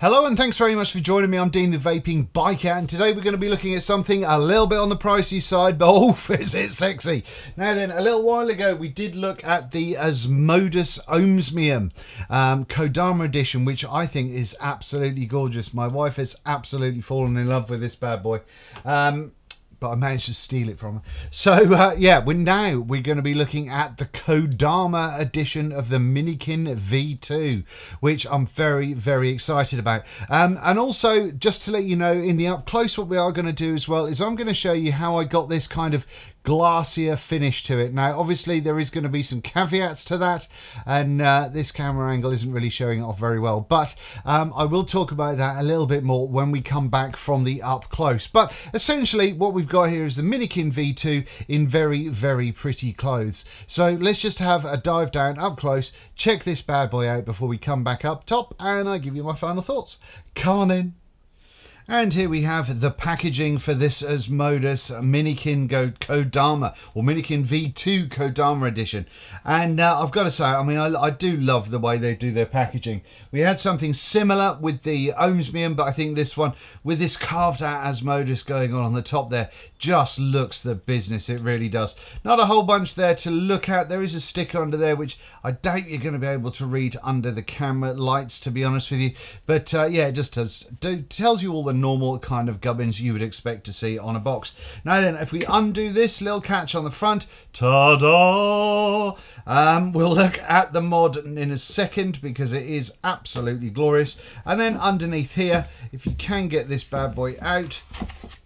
Hello and thanks very much for joining me. I'm Dean the Vaping Biker and today we're going to be looking at something a little bit on the pricey side, but oh, is it sexy. Now then, a little while ago we did look at the Asmodus Ohmsmium um, Kodama edition, which I think is absolutely gorgeous. My wife has absolutely fallen in love with this bad boy. Um, but I managed to steal it from her. So uh, yeah, we're now we're going to be looking at the Kodama edition of the Minikin V2, which I'm very very excited about. Um, and also, just to let you know, in the up close, what we are going to do as well is I'm going to show you how I got this kind of glacier finish to it. Now, obviously, there is going to be some caveats to that, and uh, this camera angle isn't really showing off very well, but um, I will talk about that a little bit more when we come back from the up close. But essentially, what we've got here is the Minikin V2 in very, very pretty clothes. So let's just have a dive down up close, check this bad boy out before we come back up top, and I give you my final thoughts. Come on in. And here we have the packaging for this Asmodus Minikin Go Kodama or Minikin V2 Kodama edition. And uh, I've got to say, I mean, I, I, do love the way they do their packaging. We had something similar with the Ohmsmium, but I think this one, with this carved out Asmodus going on on the top there, just looks the business. It really does. Not a whole bunch there to look at. There is a sticker under there, which I doubt you're going to be able to read under the camera lights, to be honest with you. But uh, yeah, it just does, do, tells you all the normal kind of gubbins you would expect to see on a box. Now then, if we undo this little catch on the front, ta-da! Um, we'll look at the mod in a second because it is absolutely glorious. And then underneath here, if you can get this bad boy out,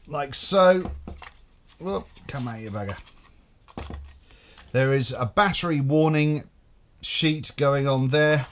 like so, whoop, come out you bugger. There is a battery warning sheet going on there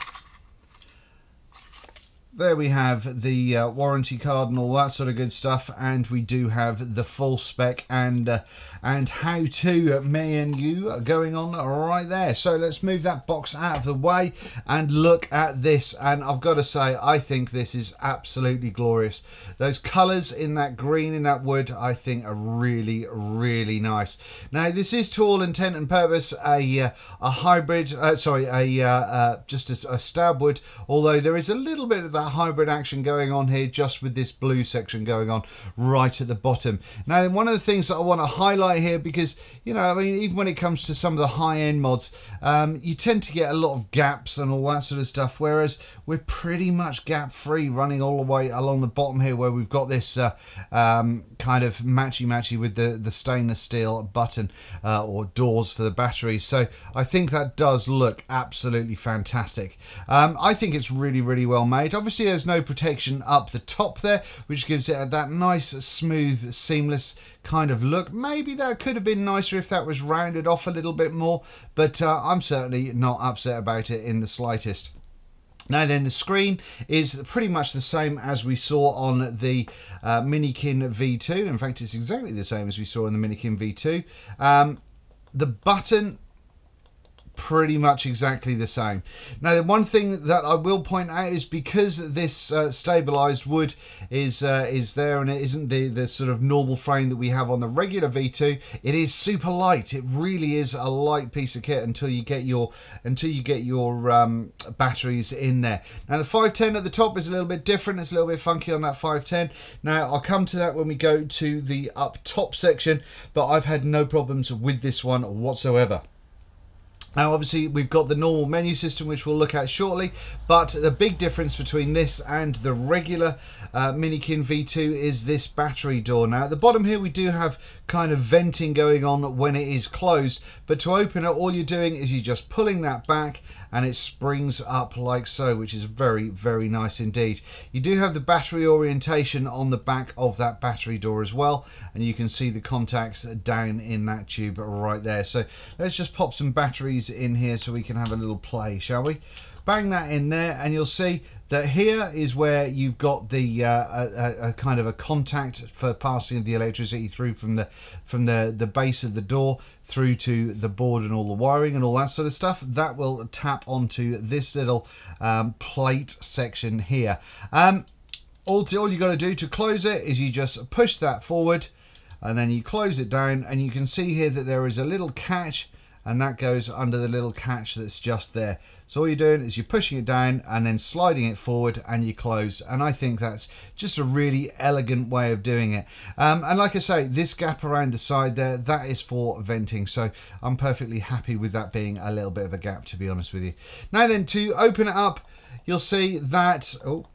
there we have the uh, warranty card and all that sort of good stuff and we do have the full spec and uh, and how to me and you are going on right there. So let's move that box out of the way and look at this. And I've got to say I think this is absolutely glorious. Those colors in that green in that wood I think are really really nice. Now this is to all intent and purpose a uh, a hybrid uh, sorry a uh, uh, just a, a stab wood. Although there is a little bit of that hybrid action going on here just with this blue section going on right at the bottom. Now, one of the things that I want to highlight here because, you know, I mean, even when it comes to some of the high-end mods, um, you tend to get a lot of gaps and all that sort of stuff, whereas we're pretty much gap-free running all the way along the bottom here where we've got this uh, um, kind of matchy-matchy with the, the stainless steel button uh, or doors for the batteries. So I think that does look absolutely fantastic. Um, I think it's really, really well made. Obviously there's no protection up the top there, which gives it that nice, smooth, seamless kind of look. Maybe that could have been nicer if that was rounded off a little bit more, but uh, I'm certainly not upset about it in the slightest. Now then, the screen is pretty much the same as we saw on the uh, Minikin V2. In fact, it's exactly the same as we saw in the Minikin V2. Um, the button pretty much exactly the same. Now, the one thing that I will point out is because this uh, stabilized wood is uh, is there and it isn't the, the sort of normal frame that we have on the regular V2, it is super light. It really is a light piece of kit until you get your until you get your um, batteries in there. Now, the 510 at the top is a little bit different. It's a little bit funky on that 510. Now, I'll come to that when we go to the up top section, but I've had no problems with this one whatsoever. Now obviously we've got the normal menu system which we'll look at shortly but the big difference between this and the regular uh, Minikin V2 is this battery door. Now at the bottom here we do have kind of venting going on when it is closed but to open it all you're doing is you're just pulling that back and it springs up like so which is very very nice indeed. You do have the battery orientation on the back of that battery door as well and you can see the contacts down in that tube right there. So let's just pop some batteries in here so we can have a little play shall we? Bang that in there and you'll see that here is where you've got the uh, a, a, kind of a contact for passing the electricity through from the from the the base of the door through to the board and all the wiring and all that sort of stuff. That will tap onto this little um, plate section here. Um, all, all you got to do to close it is you just push that forward and then you close it down and you can see here that there is a little catch and that goes under the little catch that's just there. So all you're doing is you're pushing it down and then sliding it forward and you close. And I think that's just a really elegant way of doing it. Um, and like I say, this gap around the side there, that is for venting. So I'm perfectly happy with that being a little bit of a gap, to be honest with you. Now then, to open it up, you'll see that, oh,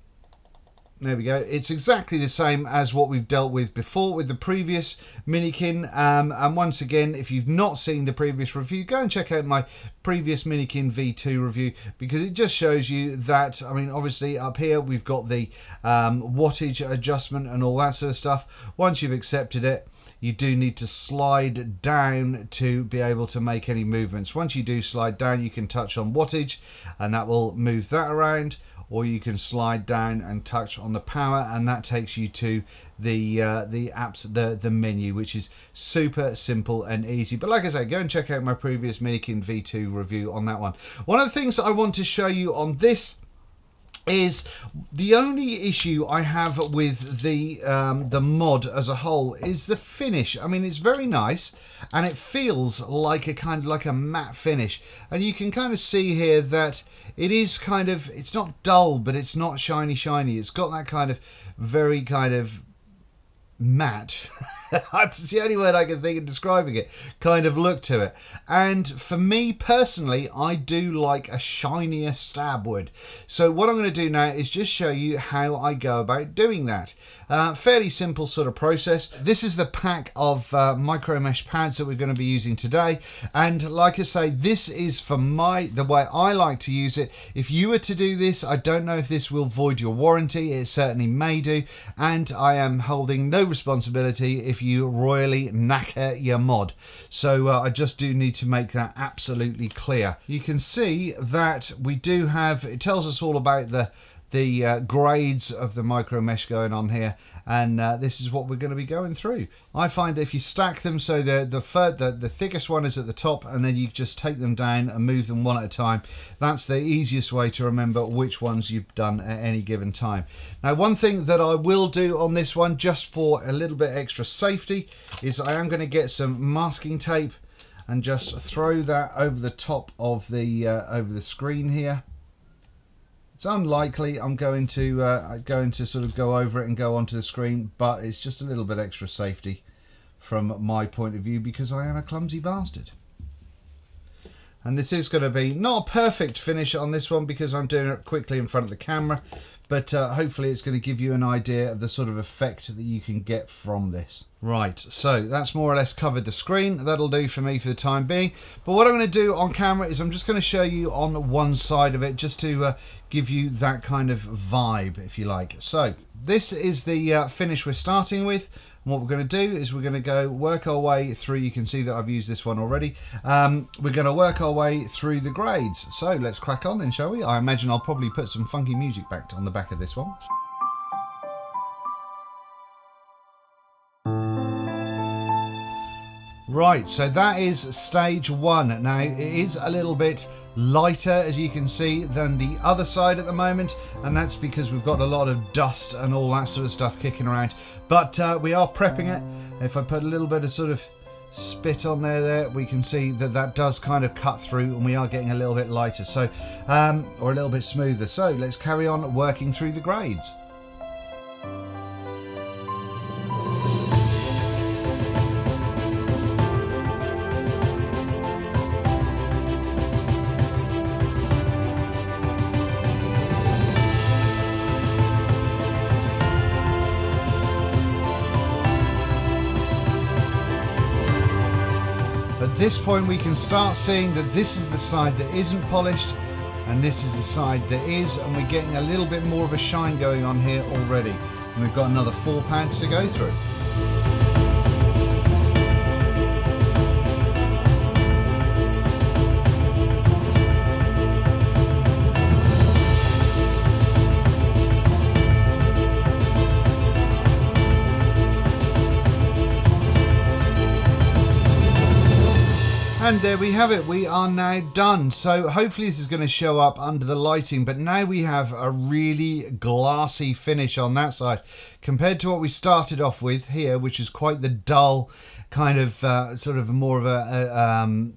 there we go. It's exactly the same as what we've dealt with before with the previous Minikin. Um, and once again, if you've not seen the previous review, go and check out my previous Minikin V2 review because it just shows you that, I mean, obviously up here we've got the um, wattage adjustment and all that sort of stuff. Once you've accepted it, you do need to slide down to be able to make any movements. Once you do slide down, you can touch on wattage and that will move that around or you can slide down and touch on the power and that takes you to the uh, the apps the the menu which is super simple and easy. But like I say go and check out my previous Minikin V2 review on that one. One of the things that I want to show you on this is the only issue I have with the um, the mod as a whole is the finish. I mean, it's very nice and it feels like a kind of like a matte finish. And you can kind of see here that it is kind of, it's not dull, but it's not shiny shiny. It's got that kind of very kind of matte that's the only word I can think of describing it kind of look to it and for me personally I do like a shinier stab wood so what I'm going to do now is just show you how I go about doing that uh, fairly simple sort of process. This is the pack of uh, micro mesh pads that we're going to be using today. And like I say, this is for my the way I like to use it. If you were to do this, I don't know if this will void your warranty. It certainly may do. And I am holding no responsibility if you royally knacker your mod. So uh, I just do need to make that absolutely clear. You can see that we do have, it tells us all about the the uh, grades of the micro mesh going on here and uh, this is what we're going to be going through. I find that if you stack them so the the, the the thickest one is at the top and then you just take them down and move them one at a time that's the easiest way to remember which ones you've done at any given time. Now one thing that I will do on this one just for a little bit extra safety is I am going to get some masking tape and just throw that over the top of the uh, over the screen here it's unlikely I'm going to uh, going to sort of go over it and go onto the screen, but it's just a little bit extra safety from my point of view because I am a clumsy bastard. And this is going to be not a perfect finish on this one because I'm doing it quickly in front of the camera, but uh, hopefully it's going to give you an idea of the sort of effect that you can get from this. Right, so that's more or less covered the screen. That'll do for me for the time being. But what I'm going to do on camera is I'm just going to show you on one side of it just to uh, give you that kind of vibe, if you like. So this is the uh, finish we're starting with. And what we're going to do is we're going to go work our way through. You can see that I've used this one already. Um, we're going to work our way through the grades. So let's crack on then, shall we? I imagine I'll probably put some funky music back on the back of this one. Right, so that is stage one. Now, it is a little bit lighter, as you can see, than the other side at the moment, and that's because we've got a lot of dust and all that sort of stuff kicking around. But uh, we are prepping it. If I put a little bit of sort of spit on there, there, we can see that that does kind of cut through, and we are getting a little bit lighter, so um, or a little bit smoother. So let's carry on working through the grades. This point we can start seeing that this is the side that isn't polished and this is the side that is and we're getting a little bit more of a shine going on here already and we've got another four pads to go through. And there we have it, we are now done. So hopefully this is going to show up under the lighting, but now we have a really glassy finish on that side compared to what we started off with here, which is quite the dull kind of uh, sort of more of a, a, um,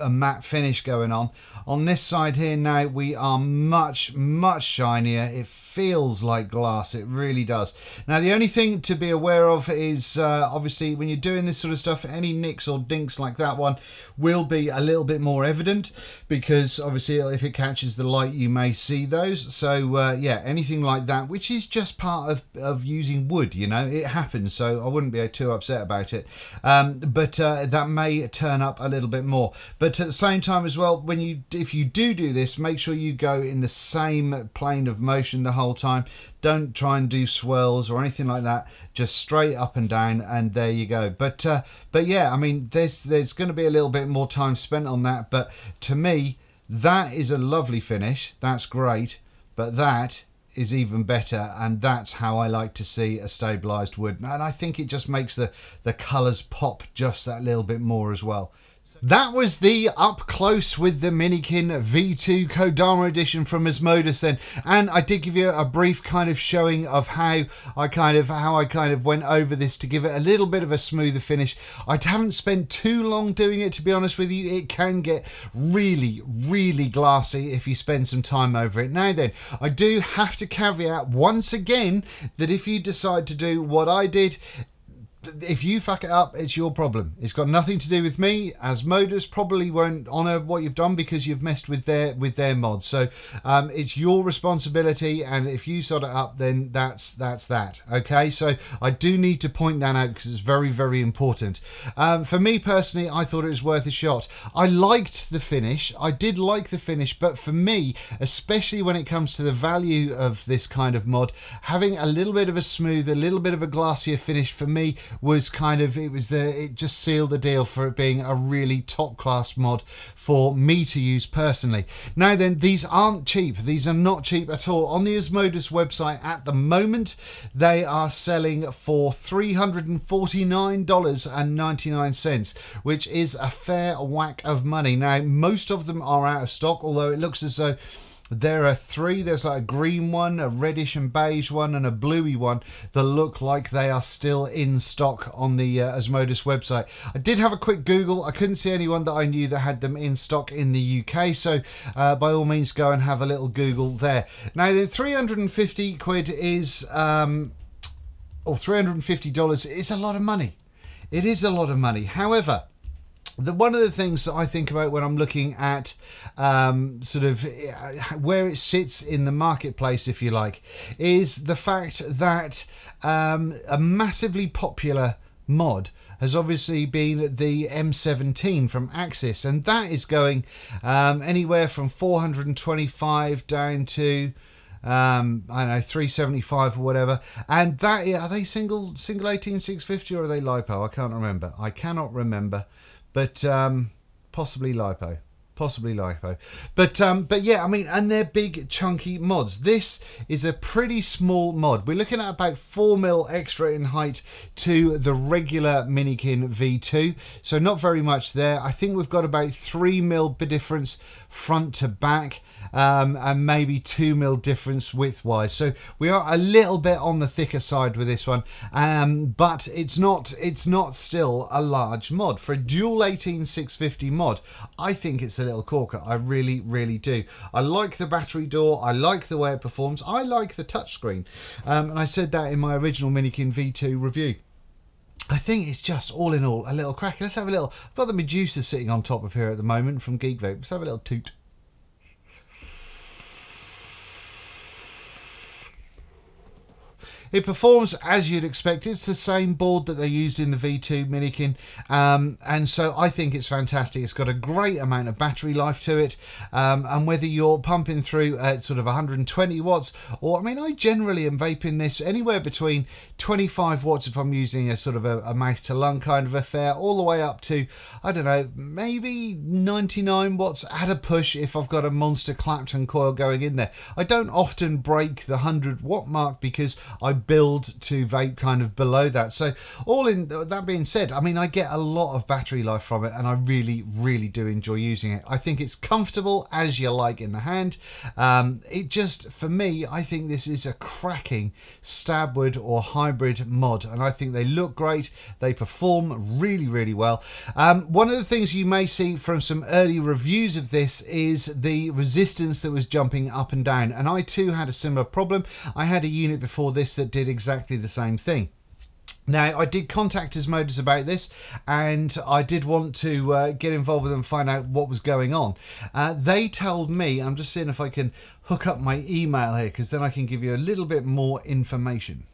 a matte finish going on. On this side here now, we are much, much shinier. It feels like glass. It really does. Now, the only thing to be aware of is uh, obviously when you're doing this sort of stuff, any nicks or dinks like that one will be a little bit more evident because obviously if it catches the light, you may see those. So uh, yeah, anything like that, which is just part of, of using wood, you know, it happens. So I wouldn't be too upset about it. Um, but uh, that may turn up a little bit more. But at the same time as well, when you if you do do this, make sure you go in the same plane of motion the whole time. Don't try and do swirls or anything like that. Just straight up and down, and there you go. But uh, but yeah, I mean, there's there's going to be a little bit more time spent on that. But to me, that is a lovely finish. That's great. But that is even better and that's how I like to see a stabilized wood and I think it just makes the the colors pop just that little bit more as well that was the up close with the Minikin V2 Kodama edition from Asmodus then and I did give you a brief kind of showing of how I kind of how I kind of went over this to give it a little bit of a smoother finish. I haven't spent too long doing it to be honest with you. It can get really really glassy if you spend some time over it. Now then I do have to caveat once again that if you decide to do what I did if you fuck it up, it's your problem. It's got nothing to do with me. Asmodus probably won't honour what you've done because you've messed with their with their mods. So um, it's your responsibility, and if you sort it up, then that's that's that. Okay, so I do need to point that out because it's very very important. Um, for me personally, I thought it was worth a shot. I liked the finish. I did like the finish, but for me, especially when it comes to the value of this kind of mod, having a little bit of a smooth, a little bit of a glassier finish for me was kind of it was the it just sealed the deal for it being a really top class mod for me to use personally. Now then, these aren't cheap. These are not cheap at all. On the Asmodus website at the moment, they are selling for $349.99, which is a fair whack of money. Now, most of them are out of stock, although it looks as though there are three. There's like a green one, a reddish and beige one, and a bluey one that look like they are still in stock on the uh, Asmodus website. I did have a quick Google. I couldn't see anyone that I knew that had them in stock in the UK. So uh, by all means, go and have a little Google there. Now, the 350 quid is, um, or $350 is a lot of money. It is a lot of money. However, the one of the things that I think about when I'm looking at um, sort of uh, where it sits in the marketplace, if you like, is the fact that um, a massively popular mod has obviously been the M17 from Axis, and that is going um, anywhere from 425 down to um, I don't know 375 or whatever. And that are they single single 18 650 or are they lipo? I can't remember. I cannot remember but um, possibly lipo. Possibly lipo. But um but yeah i mean and they're big chunky mods. This is a pretty small mod. We're looking at about four mil extra in height to the regular minikin v2 so not very much there. I think we've got about three mil difference front to back um, and maybe two mil difference width wise. So we are a little bit on the thicker side with this one, um, but it's not it's not still a large mod for a dual 18650 mod. I think it's a little corker. I really really do. I like the battery door. I like the way it performs. I like the touchscreen, um, and I said that in my original Minikin V2 review. I think it's just all in all a little crack. Let's have a little. I've got the Medusa sitting on top of here at the moment from Geek Vape. Let's have a little toot. It performs as you'd expect. It's the same board that they use in the V2 Minikin, um, and so I think it's fantastic. It's got a great amount of battery life to it, um, and whether you're pumping through at sort of 120 watts, or I mean, I generally am vaping this anywhere between 25 watts if I'm using a sort of a, a mouth to lung kind of affair, all the way up to I don't know, maybe 99 watts at a push if I've got a monster Clapton coil going in there. I don't often break the 100 watt mark because I build to vape kind of below that. So all in that being said, I mean I get a lot of battery life from it, and I really really do enjoy using it. I think it's comfortable as you like in the hand. Um, it just for me, I think this is a cracking Stabwood or hybrid mod, and I think they look great. They perform really really well. Um, one of the things you may see from some early reviews of this is the resistance that was jumping up and down, and I too had a similar problem. I had a unit before this that did exactly the same thing. Now, I did contact Asmodus about this and I did want to uh, get involved with them and find out what was going on. Uh, they told me, I'm just seeing if I can hook up my email here because then I can give you a little bit more information.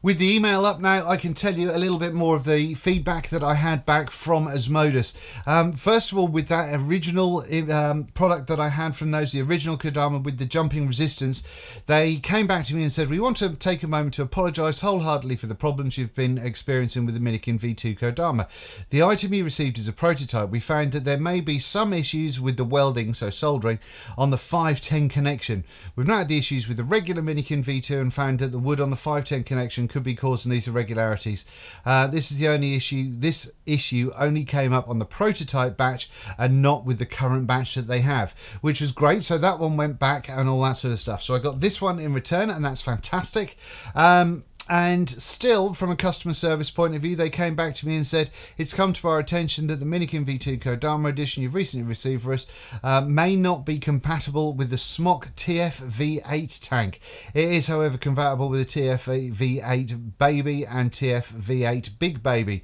With the email up now, I can tell you a little bit more of the feedback that I had back from Asmodus. Um, first of all, with that original um, product that I had from those, the original Kodama with the jumping resistance, they came back to me and said, we want to take a moment to apologise wholeheartedly for the problems you've been experiencing with the Minikin V2 Kodama. The item you received is a prototype. We found that there may be some issues with the welding, so soldering, on the 510 connection. We've now had the issues with the regular Minikin V2 and found that the wood on the 510 connection could be causing these irregularities. Uh, this is the only issue. This issue only came up on the prototype batch and not with the current batch that they have, which was great. So that one went back and all that sort of stuff. So I got this one in return and that's fantastic. Um, and still, from a customer service point of view, they came back to me and said, It's come to our attention that the Minikin V2 Kodama edition you've recently received for us uh, may not be compatible with the SMOK TF V8 tank. It is, however, compatible with the TF V8 Baby and TF V8 Big Baby.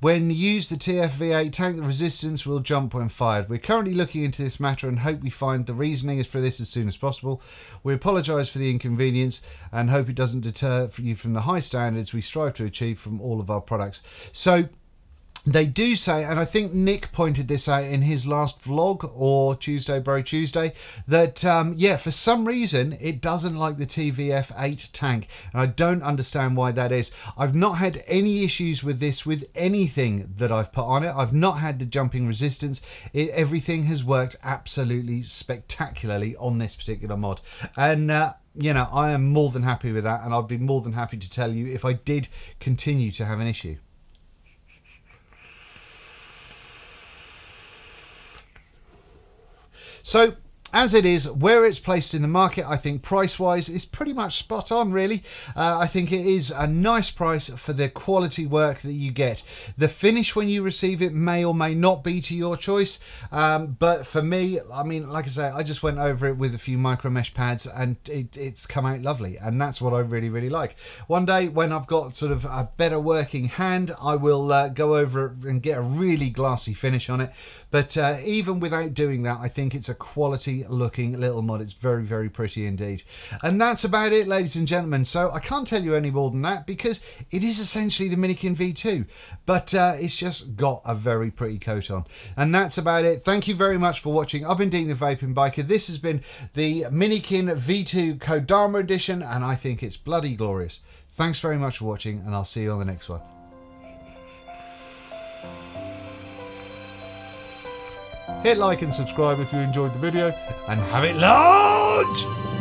When used the TF V8 tank, the resistance will jump when fired. We're currently looking into this matter and hope we find the reasoning for this as soon as possible. We apologise for the inconvenience and hope it doesn't deter you from the high standards we strive to achieve from all of our products. So they do say, and I think Nick pointed this out in his last vlog or Tuesday Bro Tuesday, that um, yeah, for some reason it doesn't like the TVF8 tank, and I don't understand why that is. I've not had any issues with this with anything that I've put on it. I've not had the jumping resistance. It, everything has worked absolutely spectacularly on this particular mod, and. Uh, you know, I am more than happy with that, and I'd be more than happy to tell you if I did continue to have an issue. So as it is, where it's placed in the market, I think price-wise is pretty much spot on, really. Uh, I think it is a nice price for the quality work that you get. The finish when you receive it may or may not be to your choice, um, but for me, I mean, like I say, I just went over it with a few micro mesh pads and it, it's come out lovely, and that's what I really, really like. One day when I've got sort of a better working hand, I will uh, go over it and get a really glassy finish on it, but uh, even without doing that, I think it's a quality looking little mod. It's very, very pretty indeed. And that's about it, ladies and gentlemen. So I can't tell you any more than that because it is essentially the Minikin V2, but uh, it's just got a very pretty coat on. And that's about it. Thank you very much for watching. I've been Dean the Vaping Biker. This has been the Minikin V2 Kodama edition, and I think it's bloody glorious. Thanks very much for watching, and I'll see you on the next one. Hit like and subscribe if you enjoyed the video and have it large!